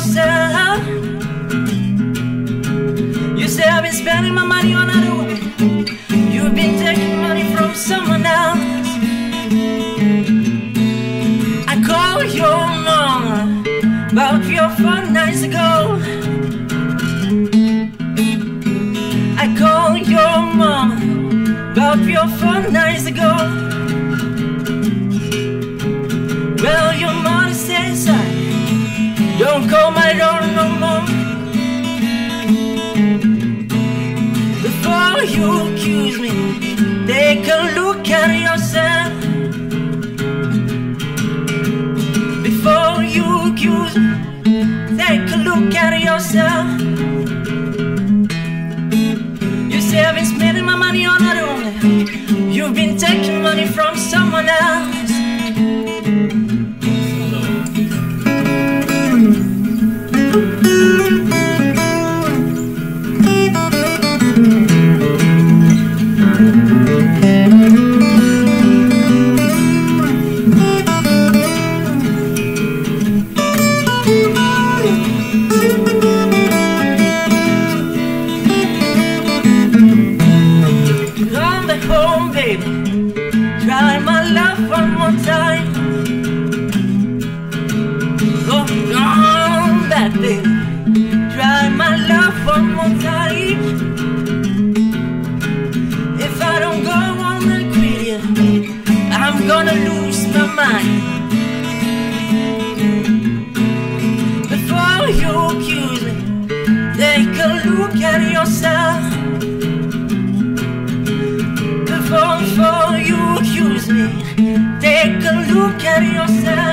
yourself. You say I've been spending my money on other women. You've been taking money from someone else. I called your mom about your four nights ago. I called your mom about your four nights ago. Well, your mom says I don't call my daughter no more. Before you accuse me, take a look at yourself. Before you accuse me, take a look at yourself. You say I've been spending my money on other women. You've been taking money from someone else. Baby. Try my love one more time. One more time. If I don't go on quit you, I'm gonna lose my mind. Before you accuse me, take a look at yourself. Before you accuse me, take a look at yourself.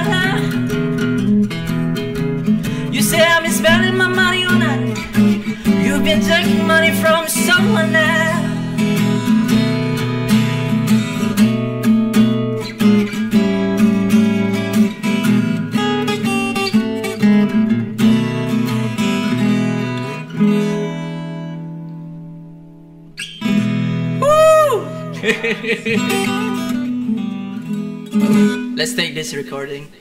Been taking money from someone else. Let's take this recording.